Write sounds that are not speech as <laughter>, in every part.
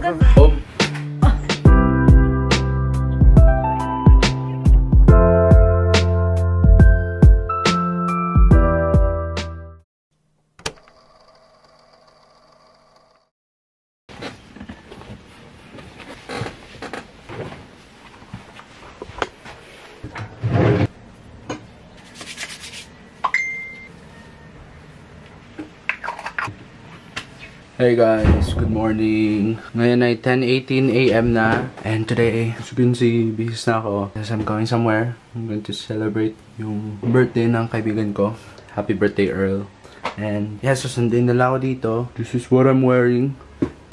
Oh. Hey guys, good morning. Ngayon ay 10.18 a.m. na. And today, as you can see, bihis na ako. As I'm going somewhere, I'm going to celebrate yung birthday ng kaibigan ko. Happy birthday, Earl. And yes, susundin nila ako dito. This is what I'm wearing.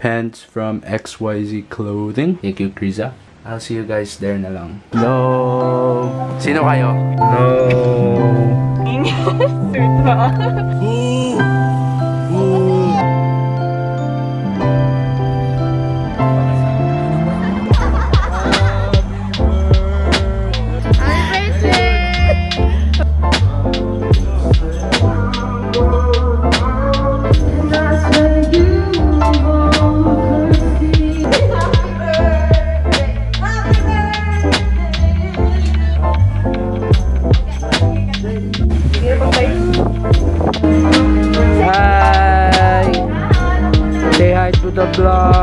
Pants from XYZ Clothing. Thank you, Kriza. I'll see you guys there na lang. Hello! Sino kayo? Hello! Sweet <laughs> <laughs>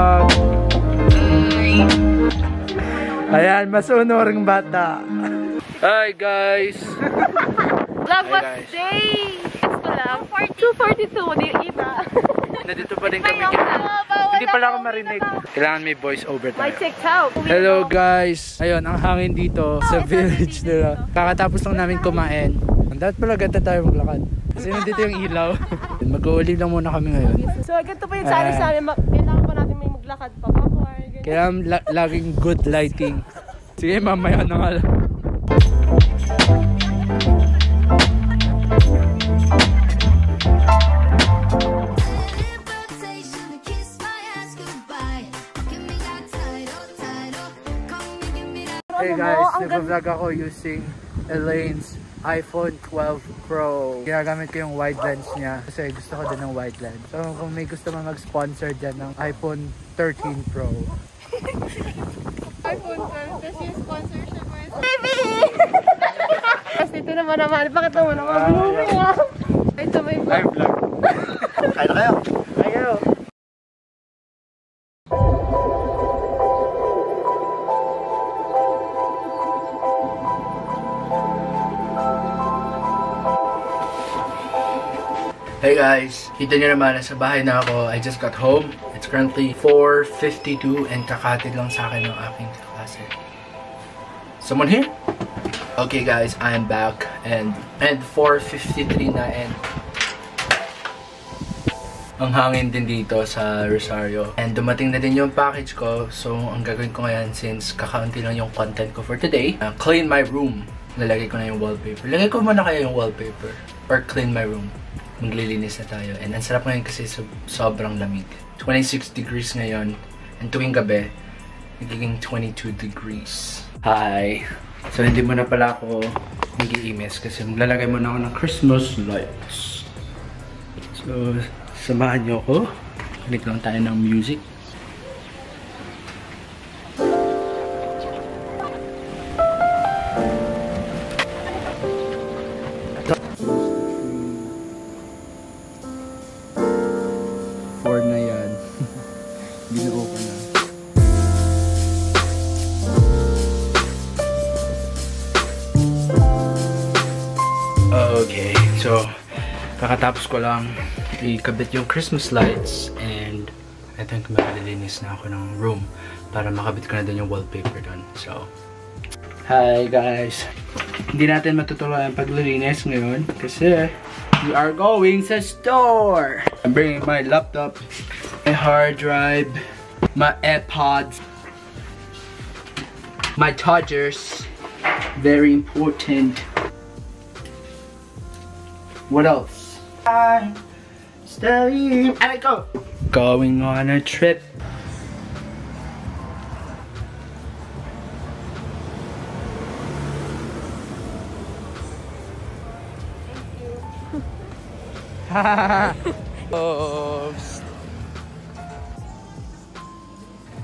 vlog! Ayan, masunoring bata. Hi guys! Vlogmas guys. Day! It's ko lang. 242, di yung iba. Nandito pa rin kami. Hindi pala ako marinig. Kailangan may voice over My tayo. TikTok. Hello guys! Ayun, ang hangin dito sa village nila. Kakatapos lang namin kumain. Dapat pala ganda tayo maglakad. Kasi nandito yung ilaw. <laughs> Mag-uuli lang muna kami ngayon. So, ganito pa yung challenge Ah. namin. Kailangan pa. Backward. ganyan. Kailangan la- laging good lighting. Sige, mamaya na nga lang. Hey Ano mo, guys, nag-vlog ako using Elaine's iPhone 12 Pro. Ginagamit ko yung wide lens niya kasi gusto ko din ng wide lens. So kung may gusto man mag-sponsor dyan ng iPhone 13 Pro. iPhone 12. Tapos yung sponsorship mo is... Baby! Tapos dito naman naman. Bakit naman naman? Ah! Ito may vlog. <laughs> vlog. Kaya na kayo. Ayaw. Hey guys, kita nyo naman, nasa bahay na ako. I just got home. It's currently 4.52 and kakatid lang sa akin ng aking klase. Someone here? Okay guys, I am back and and 4.53 na and ang hangin din dito sa Rosario. And dumating na din yung package ko. So, ang gagawin ko ngayon since kakaunti lang yung content ko for today, uh, clean my room. Lalagay ko na yung wallpaper. Lagay ko muna kaya yung wallpaper. Or clean my room. Maglilinis na tayo. And ang sarap ngayon kasi so, sobrang lamig. 26 degrees ngayon. And tuwing gabi, nagiging 22 degrees. Hi! So, hindi mo na pala ako nag-i-miss kasi maglalagay mo na ako ng Christmas lights. So, samahan niyo ako. Kinig lang tayo ng music. Okay, so kakatapos ko lang ikabit yung Christmas lights and I think makalilinis na ako ng room para makabit ko na din yung wallpaper doon. So, hi guys! Hindi natin matutuloy ang paglilinis ngayon kasi we are going sa store! I'm bringing my laptop, my hard drive, my AirPods, my chargers, very important. What else? I'm studying. And I go. Going on a trip. <laughs> Oops.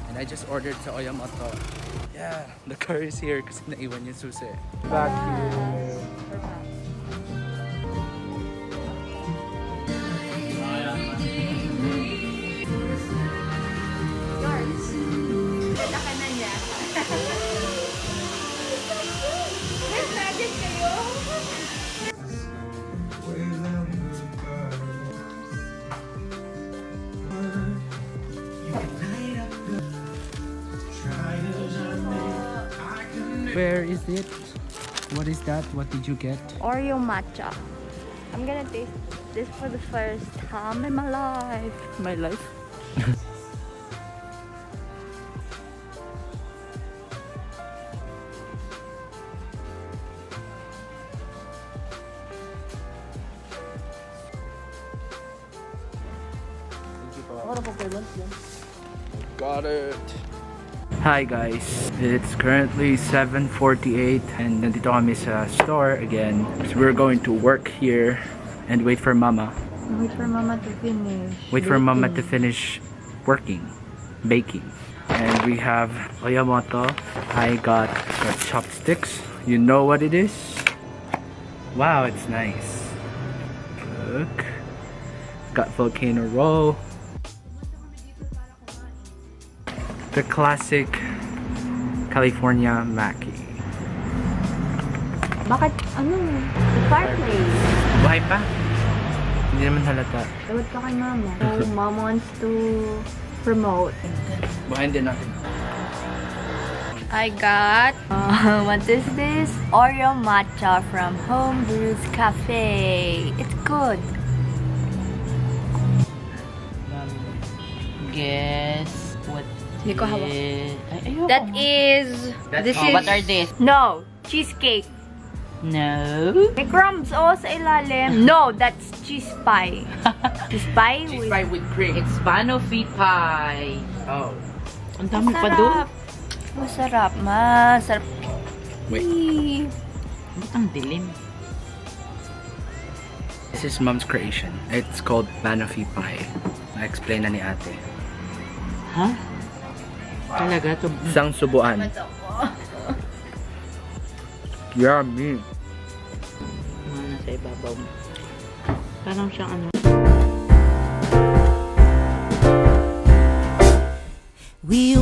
And I just ordered sa Oyamoto. Yeah, the car is here kasi naiwan yung susi. Back here. Where is it? What is that? What did you get? Oreo matcha. I'm gonna taste this for the first time in my life. My life. Got it. Hi guys, it's currently 7.48 and nandito kami sa store again. So we're going to work here and wait for mama. Wait for mama to finish. Wait for mama to finish working, baking. And we have Oyamoto. I got the chopsticks. You know what it is? Wow, it's nice. Look. Got volcano roll. The classic California Mackie. Bakit ano? The fireplace. Buhay pa? Hindi naman halata. Tawad ka kay mama. So, mom wants to promote. Buhayin din natin. I got, uh, <laughs> what is this? Oreo matcha from Homebrews Cafe. It's good. Guess what Hindi ko hawak. ayoko. That is, That's this Oh, is, what are this? no, cheesecake. No. May crumbs oh sa ilalim. No, that's cheese pie. <laughs> cheese pie Cheese with... pie with cream. It's banoffee pie. Oh. Ang dami pa doon. Masarap. Masarap. Wait. Ba't ang dilim? This is mom's creation. It's called Banoffee Pie. Na-explain na ni ate. Ha? Talaga to. Isang subuan. Yummy. Mga nasa ibabaw mo. Parang siyang ano. We